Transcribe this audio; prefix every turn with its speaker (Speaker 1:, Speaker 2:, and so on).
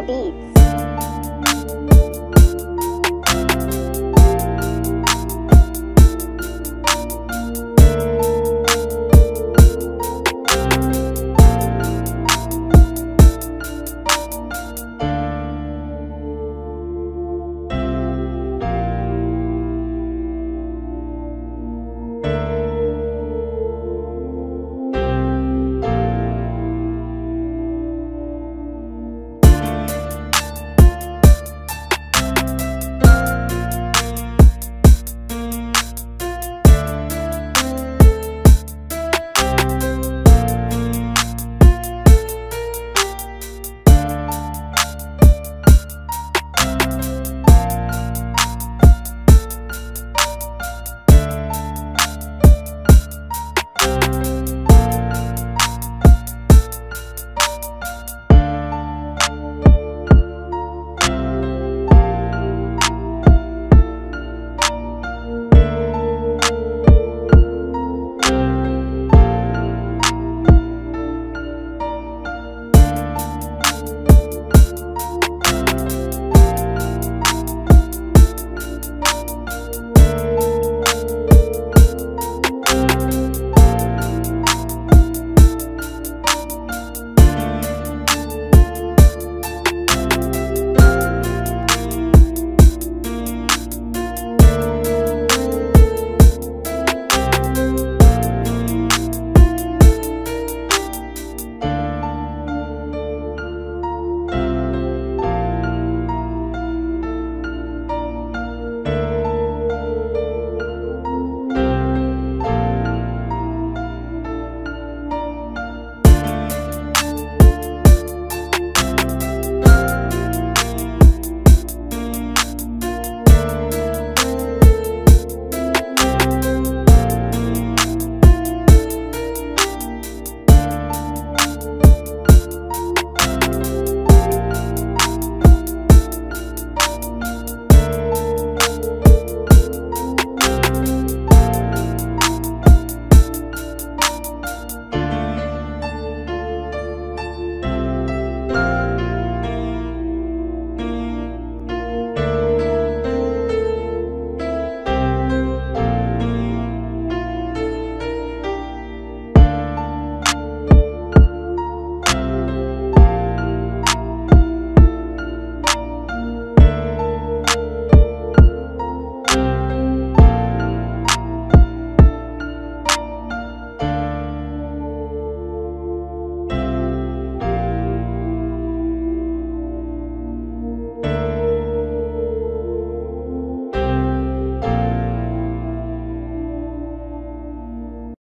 Speaker 1: the beads.